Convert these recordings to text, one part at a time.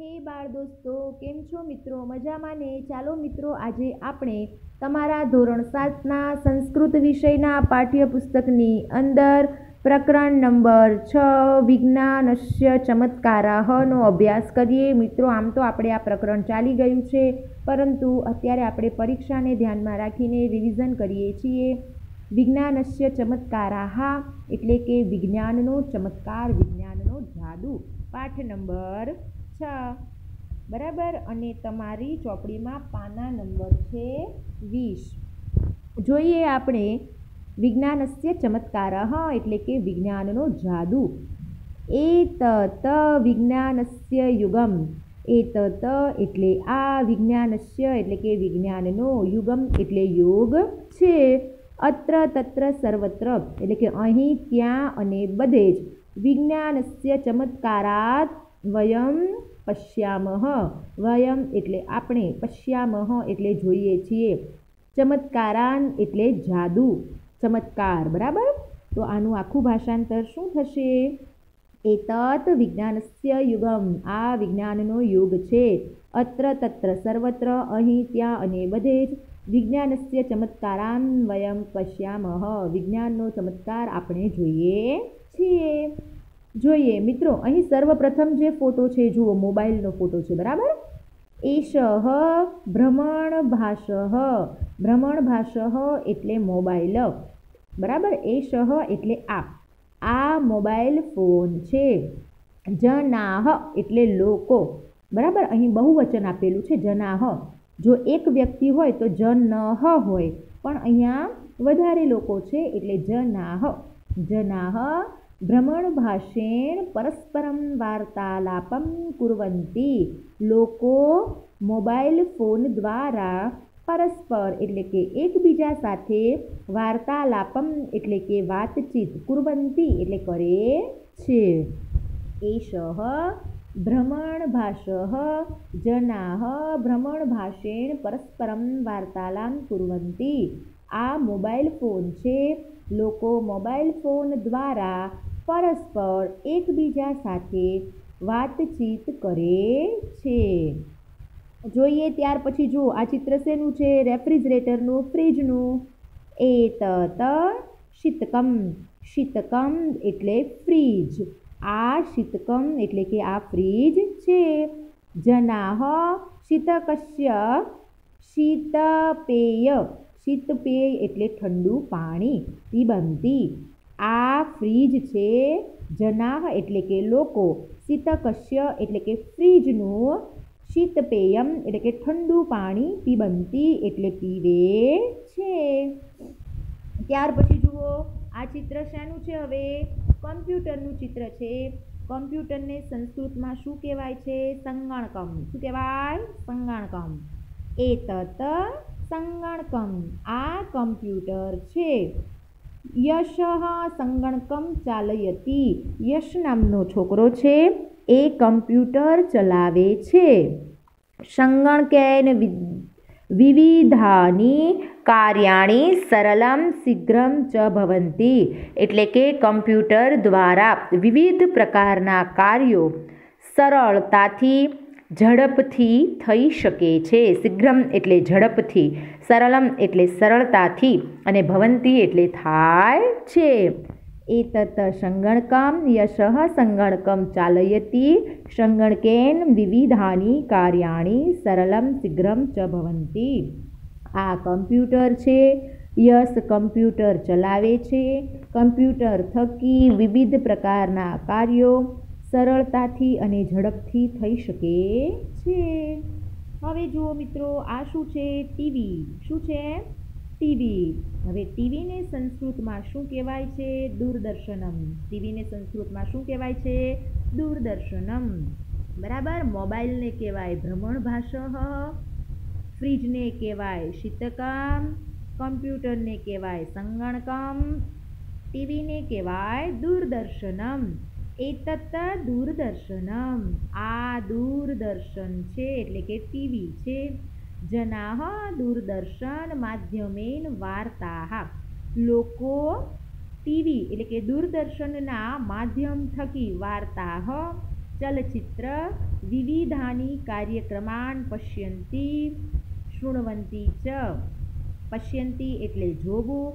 હે બાળ દોસ્તો, કેમ છો મિત્રો? મજામાં ને? ચાલો મિત્રો, આજે આપણે તમારા ધોરણ સાતના સંસ્કૃત વિષયના પાઠ્યપુસ્તકની અંદર પ્રકરણ નંબર છ, વિજ્ઞાનસ્ય ચમત્કારાહનો અભ્યાસ કરીએ. મિત્રો, આમ તો આપણે આ પ્રકરણ ચાલી ગયું છે, પરંતુ અત્યારે આપણે પરીક્ષાને ધ્યાનમાં રાખીને રિવિઝન કરીએ છીએ. વિજ્ઞાનસ્ય ચમત્કારાહા એટલે કે વિજ્ઞાનનો ચમત્કાર, વિજ્ઞાનનો જાદુ. પાઠ નંબર છ બરાબર, અને તમારી ચોપડીમાં પાના નંબર છે વીસ. જોઈએ આપણે વિજ્ઞાનસ્ય ચમત્કાર એટલે કે વિજ્ઞાનનો જાદુ. એ તત વિજ્ઞાનસ્ય યુગમ. એ તત એટલે આ વિજ્ઞાનસ્ય એટલે કે વિજ્ઞાનનો યુગમ એટલે યોગ છે. અત્ર તત્ર સર્વત્ર, એટલે કે અહીં, ત્યાં અને બધે જ. વિજ્ઞાનસ્ય ચમત્કારાત વયમ પશ્યામહ વયમ એટલે આપણે પશ્યામહ એટલે જોઈએ છીએ. ચમત્કારાન એટલે જાદુ. ચમત્કાર, બરાબર? તો આનું આખું ભાષાંતર શું થશે? એતત વિજ્ઞાનસ્ય યુગમ. આ વિજ્ઞાનનો યુગ છે. અત્ર તત્ર સર્વત્ર, અહીં, ત્યાં અને બધે જ. વિજ્ઞાનસ્ય ચમત્કારાન વયમ પશ્યામહ વિજ્ઞાનનો ચમત્કાર આપણે જોઈએ છીએ. જોઈએ, મિત્રો, અહીં સર્વપ્રથમ જે ફોટો છે, જુઓ, મોબાઈલનો ફોટો છે, બરાબર? એશ ભ્રમણ ભાષ. ભ્રમણ ભાષ એટલે મોબાઈલ. બરાબર? એશ એટલે આ. આ મોબાઈલ ફોન છે. જનાહ એટલે લોકો. બરાબર? અહીં બહુવચન આપેલું છે, જનાહ. જો એક વ્યક્તિ હોય તો જનહ હોય. પણ અહીંયા વધારે લોકો છે, એટલે જનાહ. જનાહ ભ્રમણભાષેણ परस्परं वार्तालापं कुर्वन्ति। લોકો મોબાઈલ ફોન દ્વારા પરસ્પર એટલે કે એકબીજા સાથે વાર્તાલાપમ એટલે કે વાતચીત કુર્વંતી એટલે કરે છે એષ ભ્રમણભાષ જના ભ્રમણભાષેણ પરસ્પરમ વાર્તાલામ કુર્વંતી આ મોબાઈલ ફોન છે લોકો મોબાઈલ ફોન દ્વારા પરસ્પર એકબીજા સાથે વાતચીત કરે છે. જોઈએ ત્યાર પછી જુઓ, આ ચિત્ર શેનું છે? રેફ્રિજરેટરનું, ફ્રીજનું. એ તત શીતકમ. શીતકમ એટલે ફ્રીજ. આ શીતકમ એટલે કે આ ફ્રીજ છે. જનાહ શીતકશ્ય શીતપેય. શીતપેય એટલે ઠંડુ પાણી પીબંતી આ ફ્રીજ છે જનાહ એટલે કે લોકો શીતકશ્ય એટલે કે ફ્રીજનું શીતપેયમ એટલે કે ઠંડુ પાણી પીબંતી એટલે પીવે છે. ત્યાર પછી જુઓ, આ ચિત્ર શાનું છે હવે? કમ્પ્યુટરનું ચિત્ર છે. કમ્પ્યુટરને સંસ્કૃતમાં શું કહેવાય છે? સંગણકમ. શું કહેવાય? સંગણકમ. એ તત સંગણકમ. આ કમ્પ્યુટર છે. યશ સંગણકમ ચાલયતી. યશ નામનો છોકરો છે, એ કમ્પ્યુટર ચલાવે છે. સંગણકેન વિવિધાની કાર્યાણી સરલમ શીઘ્રમ ચ ભવંતી. એટલે કે કમ્પ્યુટર દ્વારા વિવિધ પ્રકારના કાર્યો સરળતાથી ઝડપથી થઈ શકે છે. શીઘ્રમ એટલે ઝડપથી, સરલમ એટલે સરળતાથી અને ભવંતી એટલે થાય છે. એતત સંગણકમ યશ સંગણકમ ચાલયતી, સંગણકેન વિવિધાની કાર્યાણી, સરલમ શીઘ્રમ ચ ભવંતી. આ કમ્પ્યુટર છે. યશ કમ્પ્યુટર ચલાવે છે. કમ્પ્યુટર થકી વિવિધ પ્રકારના કાર્યો સરળતાથી અને ઝડપથી થઈ શકે છે. હવે જુઓ મિત્રો, આ શું છે? ટીવી. શું છે? ટીવી. હવે ટીવીને સંસ્કૃતમાં શું કહેવાય છે? દૂરદર્શનમ. ટીવીને સંસ્કૃતમાં શું કહેવાય છે? દૂરદર્શનમ. બરાબર? મોબાઈલને કહેવાય ભ્રમણભાષ ફ્રીજને કહેવાય શીતકમ કમ્પ્યુટરને કહેવાય સંગણકમ. ટીવીને કહેવાય દૂરદર્શનમ. એતત દૂરદર્શનમ આ દૂરદર્શન છે એટલે કે ટીવી છે જનાહ દૂરદર્શન માધ્યમેન વાર્તા લોકો ટીવી એટલે કે દૂરદર્શનના માધ્યમ થકી વાર્તા ચલચિત્ર વિવિધાની કાર્યક્રમાન પશ્યંતી શૃણવંતી ચ પશ્યંતી એટલે જોવું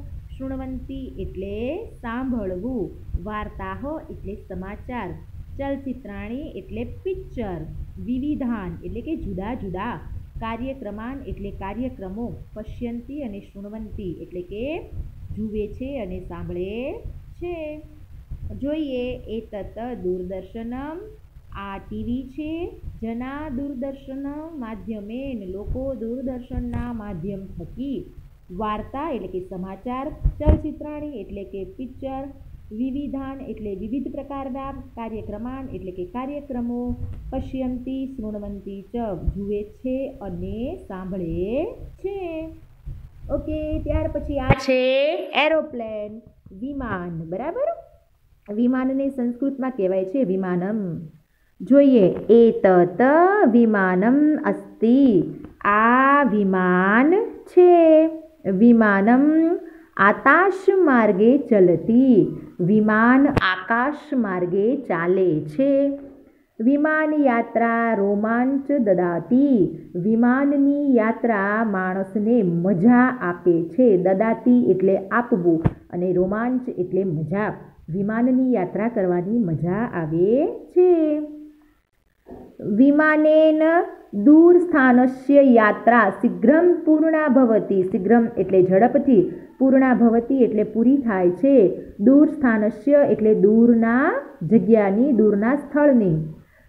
શૃણવંતી એટલે સાંભળવું, વાર્તાહ એટલે સમાચાર, ચલચિત્રાણી એટલે પિક્ચર, વિવિધાન એટલે કે જુદા જુદા, કાર્યક્રમાન એટલે કાર્યક્રમો, પશ્યંતી અને શૃણવંતી એટલે કે જુએ છે અને સાંભળે છે. જોઈએ એ તત દૂરદર્શનમ, આ ટીવી છે જના દૂરદર્શન માધ્યમે લોકો દૂરદર્શનના માધ્યમ થકી વાર્તા એટલે કે સમાચાર, ચલચિત્રાણી એટલે કે પિક્ચર, વિવિધાન એટલે વિવિધ પ્રકારના કાર્યક્રમાન એટલે કે કાર્યક્રમો, પશ્યંતી શૃણવંતી ચ જુએ છે અને સાંભળે છે. ઓકે, ત્યાર પછી આ છે એરોપ્લેન, વિમાન, બરાબર? વિમાનને સંસ્કૃતમાં કહેવાય છે વિમાનમ. જોઈએ, એ તત વિમાનમ અસ્તિ. આ વિમાન છે. વિમાનમ આકાશ માર્ગે ચલતી. વિમાન આકાશ માર્ગે ચાલે છે. વિમાન યાત્રા રોમાંચ દદાતી. વિમાનની યાત્રા માણસને મજા આપે છે. દદાતી એટલે આપવું અને રોમાંચ એટલે મજા. વિમાનની યાત્રા કરવાની મજા આવે છે. વિમાનેન દૂર સ્થાનસ્ય યાત્રા શીઘ્રમ પૂર્ણા ભવતી. શીઘ્રમ એટલે ઝડપથી. પૂર્ણા ભવતી એટલે પૂરી થાય છે. દૂર સ્થાનસ્ય એટલે દૂરના જગ્યાની, દૂરના સ્થળની.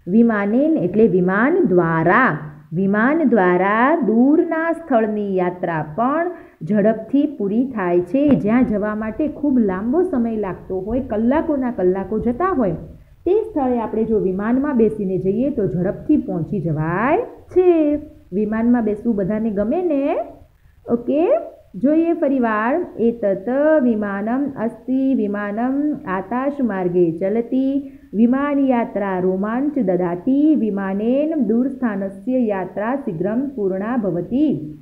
વિમાનેન એટલે વિમાન દ્વારા. વિમાન દ્વારા દૂરના સ્થળની યાત્રા પણ ઝડપથી પૂરી થાય છે. જ્યાં જવા માટે ખૂબ લાંબો સમય લાગતો હોય, કલાકોના કલાકો જતા હોય તે સ્થળે આપણે જો વિમાનમાં બેસીને જઈએ તો ઝડપથી પહોંચી જવાય છે. વિમાનમાં બેસવું બધાને ગમે ને? ઓકે, જોઈએ ફરીવાર. એ તત વિમાનમ અસ્તિ વિમાનમ આકાશ માર્ગે ચલતી. વિમાન યાત્રા રોમાંચ દદાતી. વિમાનેન દૂરસ્થાનસ્ય યાત્રા શીઘ્રમ પૂર્ણા ભવતી.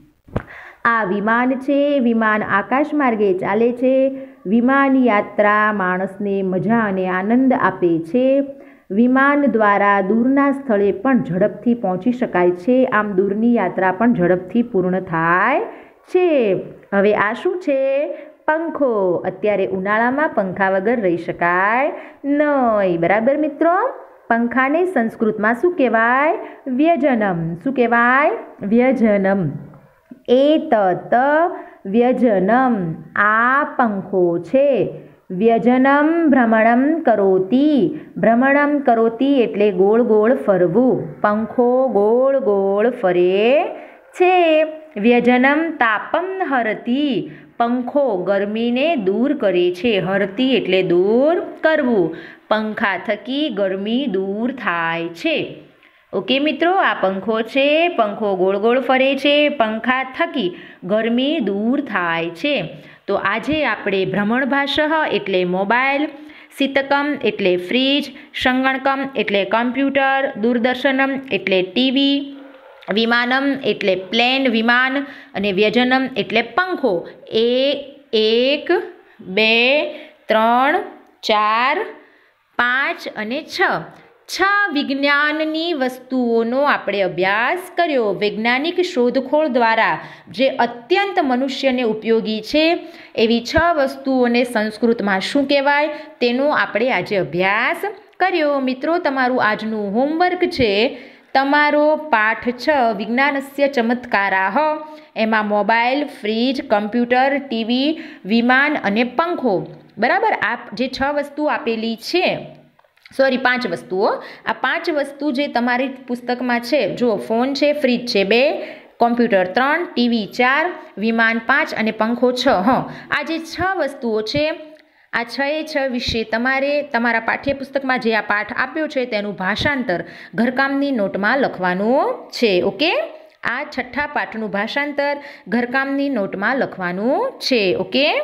આ વિમાન છે. વિમાન આકાશ માર્ગે ચાલે છે. વિમાન યાત્રા માણસને મજા અને આનંદ આપે છે. વિમાન દ્વારા દૂરના સ્થળે પણ ઝડપથી પહોંચી શકાય છે. આમ દૂરની યાત્રા પણ ઝડપથી પૂર્ણ થાય છે. હવે આ શું છે? પંખો. અત્યારે ઉનાળામાં પંખા વગર રહી શકાય નહીં. બરાબર મિત્રો? પંખાને સંસ્કૃતમાં શું કહેવાય? વ્યજનમ. શું કહેવાય? વ્યજનમ. એ તત વ્યજનમ આ પંખો છે વ્યજનમ ભ્રમણમ કરોતી ભ્રમણમ કરોતી એટલે ગોળ ગોળ ફરવું। પંખો ગોળ ગોળ ફરે છે। વ્યજનમ તાપમ હરતી। પંખો ગરમીને દૂર કરે છે। હરતી એટલે દૂર કરવું। પંખા થકી ગરમી દૂર થાય છે। ઓકે મિત્રો, આ પંખો છે, પંખો ગોળ ગોળ ફરે છે, પંખા થકી ગરમી દૂર થાય છે. તો આજે આપણે ભ્રમણભાષ એટલે મોબાઈલ, શીતકમ એટલે ફ્રીજ સંગણકમ એટલે કમ્પ્યુટર, દૂરદર્શનમ એટલે ટીવી, વિમાનમ એટલે પ્લેન વિમાન અને વ્યજનમ એટલે પંખો. એ એક, બે, ત્રણ, ચાર, પાંચ અને છ. છ વિજ્ઞાનની વસ્તુઓનો આપણે અભ્યાસ કર્યો. વૈજ્ઞાનિક શોધખોળ દ્વારા જે અત્યંત મનુષ્યને ઉપયોગી છે, એવી છ વસ્તુઓને સંસ્કૃતમાં શું કહેવાય, તેનો આપણે આજે અભ્યાસ કર્યો. મિત્રો, તમારું આજનું હોમવર્ક છે, તમારો પાઠ છ, વિજ્ઞાનસ્ય ચમત્કારાહ. એમાં મોબાઈલ, ફ્રીજ, કમ્પ્યુટર, ટીવી, વિમાન અને પંખો. બરાબર? આ જે છ વસ્તુ આપેલી છે સોરી, પાંચ વસ્તુઓ. આ પાંચ વસ્તુ જે તમારી પુસ્તકમાં છે, જુઓ, ફોન છે, ફ્રીજ છે, બે, કોમ્પ્યુટર ત્રણ, ટીવી ચાર, વિમાન પાંચ અને પંખો છ, હં. આ જે છ વસ્તુઓ છે, આ છ એ છ વિશે તમારે તમારા પાઠ્યપુસ્તકમાં જે આ પાઠ આપ્યો છે, તેનું ભાષાંતર ઘરકામની નોટમાં લખવાનું છે, ઓકે? આ છઠ્ઠા પાઠનું ભાષાંતર ઘરકામની નોટમાં લખવાનું છે, ઓકે?